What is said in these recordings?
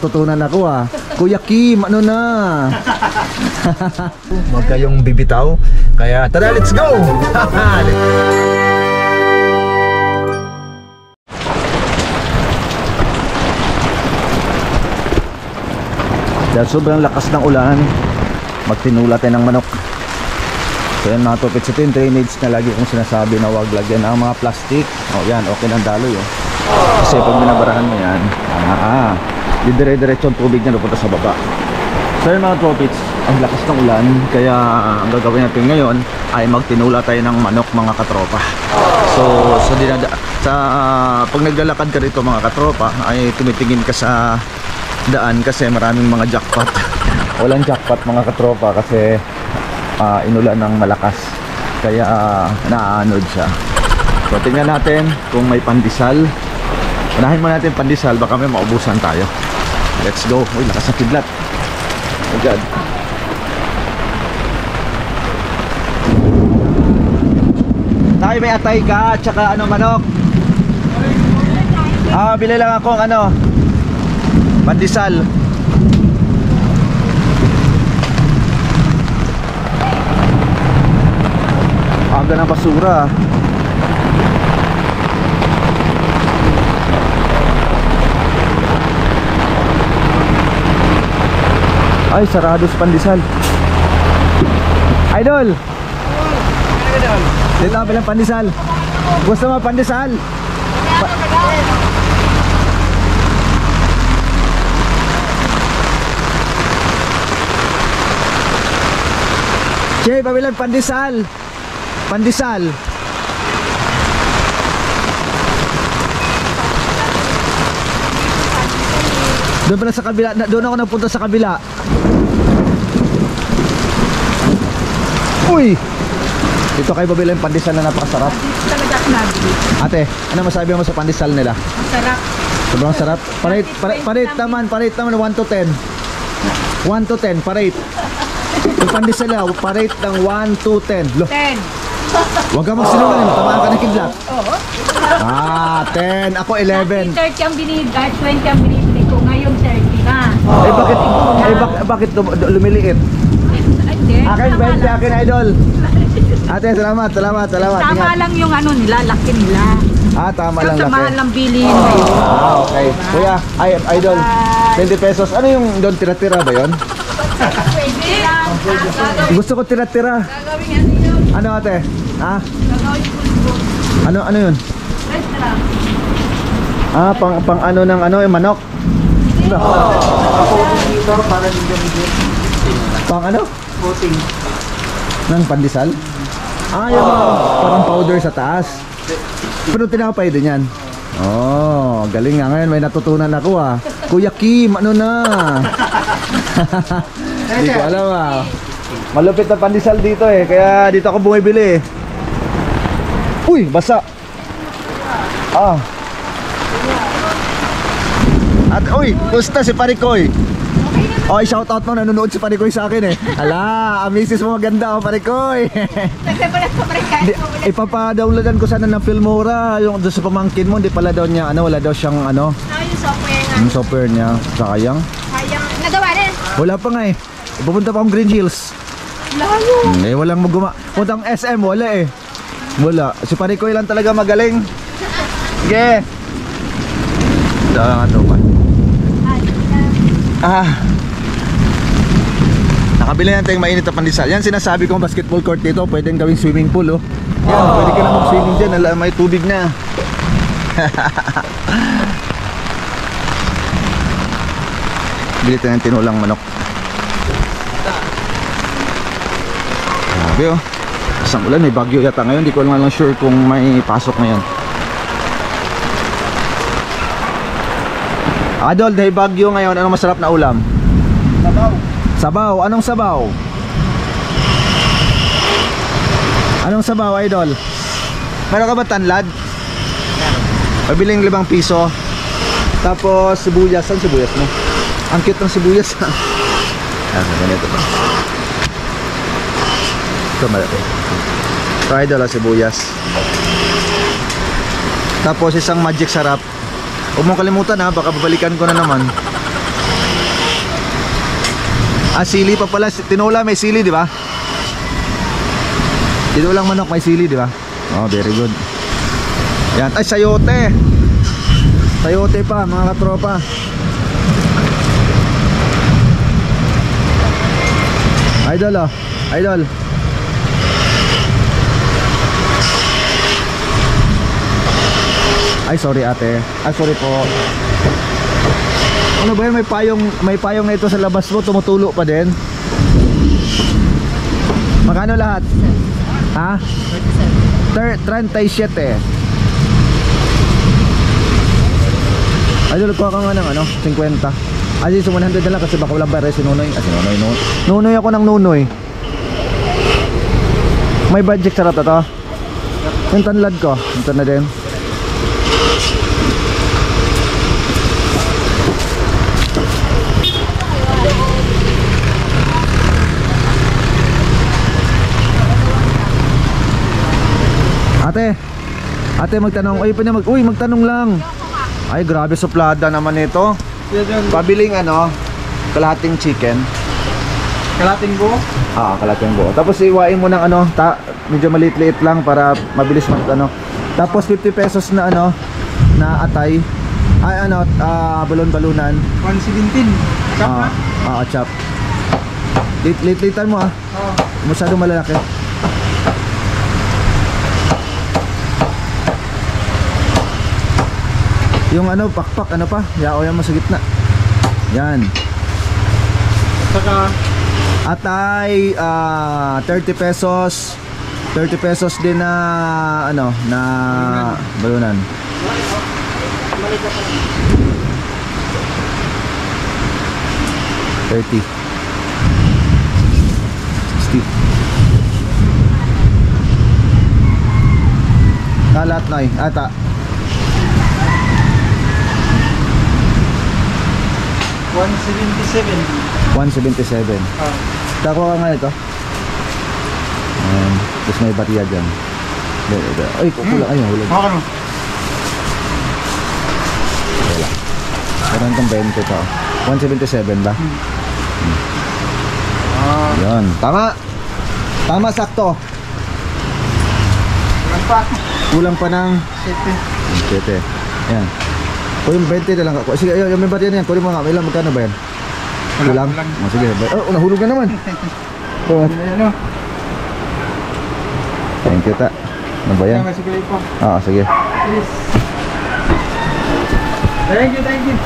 natutunan ako ah. Kuya Kim, ano na? Huwag kayong bibitaw. Kaya tara, let's go! Dahil sobrang lakas ng ulan, magtinula tayo ng manok. So yan mga tupits, ito yung drainage na lagi kong sinasabi na huwag lagyan ng mga plastic. O yan, okay ng daloy oh. Kasi pag binabarahan mo yan, ah, ah, di dire-diretso ang tubig niya napunta sa baba. So yun mga tupits, ang lakas ng ulan, kaya ang gagawin natin ngayon ay magtinula tayo ng manok mga katropa. So, so dinada sa pag naglalakad ka rito mga katropa ay tumitingin ka sa daan kasi maraming mga jackpot. Walang jackpot mga katropa kasi ah, inulan ng malakas. Kaya uh, naaanod siya. So tingnan natin kung may pandesal. Unahin mo natin pandesal baka may maubusan tayo. Let's go. Uy, lakas ng kidlat. Oh God. Tay, may atay ka, tsaka ano manok. Ah, bili lang akong ano, pandesal. Aga ng basura. Ay, sarado sa pandesal. Idol! Dito ang bilang pandesal. Gusto mo pandesal? Che, pabilang pandesal. Pandesal. Doon pala sa kabila, doon ako nagpunta sa kabila. Uy! Dito kayo babila yung pandesal na napakasarap. Talaga nabili. Ate, ano masabi mo sa pandesal nila? Ang sarap. Sobrang sarap. Parit, parit, parit naman, parit naman 1 to 10. 1 to 10, parit. Yung pandesal nila, parit ng 1 to 10. Lo, 10. huwag ka magsinungaling, tamaan ka ng kidlat. Oo. Ah, 10. Ako 11. 30 ang kahit 20 ang binili ko. Ngayon 30 na. Eh bakit, eh bak, bakit lumiliit? Ay, hindi. Akin, 20, lang. akin idol. Ate, salamat, salamat, salamat. Tama Ingat. lang yung ano nila, laki nila. Ah, tama lang Yung sa mahal laki. ng bilihin ngayon. Ah, okay. Kuya, ay, idol. 20 pesos. Ano yung doon tira-tira ba yon? Pwede lang. Gusto ko tira-tira. Gagawin ano yun. Ano ate? Ha? Gagawin. Ano ano yun? Restaurant. Ah, pang pang ano ng ano yung manok. Pang ano? Puting. Ng pandesal? Ah, yung parang powder sa taas. Pero tinapay din yan. Oh, galing nga ngayon may natutunan ako ah. Kuya Kim, ano na? Hindi ko alam ah. Malupit na pandesal dito eh, kaya dito ako bumibili eh. Uy, basa. Ah. At uy, kumusta si Parikoy? Oy, shout out mo nanonood si Parikoy sa akin eh. Ala, ang misis mo maganda oh, Parikoy. Pa ipapadownloadan ko sana ng Filmora yung doon sa pamangkin mo, hindi pala daw niya ano, wala daw siyang ano, Ah, yung software nga. yung software niya. Sayang. Sayang. Nagawa rin. Wala pa nga eh. Pupunta pa akong Green Hills. Layo. Hmm, Eh, walang maguma. Puntang SM, wala eh. Wala. Si Parikoy lang talaga magaling. Sige. Da, ano ba? Ah. Nakabili natin yung mainit na pandesal. Yan sinasabi kong basketball court dito, pwedeng gawing swimming pool oh. Yan, pwede ka na mag-swimming dyan, ala, may tubig na. Bili tayo ng tinulang manok. Grabe oh. Isang ulan, may bagyo yata ngayon. Di ko lang lang sure kung may pasok ngayon. Adol, dahil bagyo ngayon, anong masarap na ulam? Sabaw. Sabaw, anong sabaw? Anong sabaw, idol? Meron ka ba tanlad? Pabiling limang piso. Tapos sibuyas, saan sibuyas mo? Ang cute ng sibuyas. ah, ganito ba? Ito malaki. Ito idol, ah, sibuyas. Tapos isang magic sarap. Huwag mong kalimutan ha, baka babalikan ko na naman. Ah, sili pa pala. Tinola may sili, di ba? Tinolang manok may sili, di ba? Oh, very good. Yan. Ay, sayote. Sayote pa, mga katropa. Idol, oh. Idol. Ay, sorry ate. Ay, sorry po. Ano ba yan? May payong, may payong na ito sa labas mo. Tumutulo pa din. Magkano lahat? Ha? Ter 37 eh. Idol, kuha ka nga ng ano, 50. Ay, so 100 na lang kasi baka walang bayar si Nunoy. Ah, si Nunoy, Nunoy. Nunoy ako ng Nunoy. May budget sarap to. Yung tanlad ko, ito na din. Ate, ate magtanong, ay pa mag, uy magtanong lang. Ay grabe suplada naman ito. Pabiling ano, kalahating chicken. Kalating ko. Ah, kalahating buo. Tapos iwain mo ng ano, ta, medyo maliit-liit lang para mabilis mag ano. Tapos 50 pesos na ano, na atay. Ay ano, ah, balon-balunan. 117. Chop Ah, na? ah, chop. Lit lit-litan mo ah. Oo. Masyado malalaki. Yung ano, pakpak, ano pa? Yaoyan mo sa gitna. Yan. Saka, Atay, ah 30 pesos. 30 pesos din na ano, na balunan. Thirty. Sixty. Kalat na eh. Ata. 177. 177. Ah. Tako ka nga ito. Ayan. Tapos may batiya dyan. Ay, kukulang. Ayun, hulag. Baka no? Wala. Meron kang 20 to. 177 ba? Ah. Yan. Tama. Tama, sakto. Ilan pa? Kulang pa ng 7. 7. Yan. O yung 20 na lang ako. Sige, yung, yung may batiya na yan. Kunin mo nga. Ilan magkano ba yan? Kulang? kulang. Oh, sige. Oh, nahulog na naman. oh, Ayan o. thank you, ta. Ano ba yan? Po. Ah, sige. Yes. Thank you, thank you.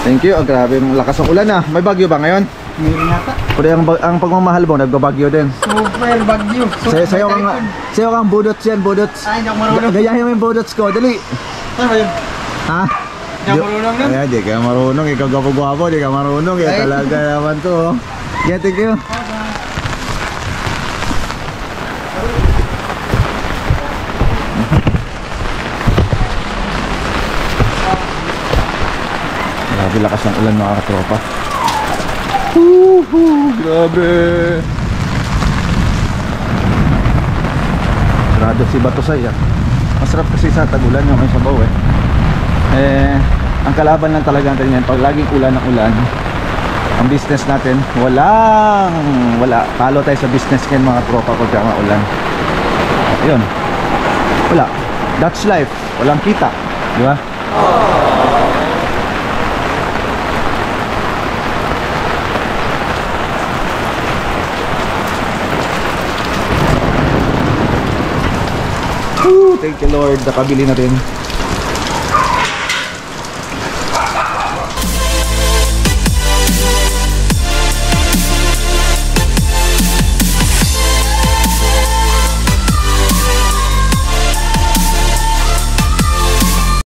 Thank you. Oh, grabe. Lakas ng ulan ah. May bagyo ba ngayon? Meron yata. Pero ang, ang pagmamahal mo, nagbabagyo din. Super bagyo. Sayo, sayo kang, sayo kang budots yan, budots. Ay, hindi ako marunong. Gayahin mo yung budots ko, dali. Ano ba yun? Ha? Hindi ako marunong nun. Ayan, di ka marunong. Ikaw gwapo-gwapo, di ka marunong. Yan talaga naman to. oh. Yeah, thank you. Grabe lakas ng ulan mga katropa. Woohoo! Grabe! Sarado si Batusay ah. Masarap kasi sa tagulan yung may sabaw eh. Eh, ang kalaban lang talaga natin yan, pag laging ulan ng ulan, ang business natin, walang, wala. Talo tayo sa business ngayon mga tropa pag mga ulan. Ayun. Wala. That's life. Walang kita. Di ba? Woo, thank you Lord. Nakabili na rin.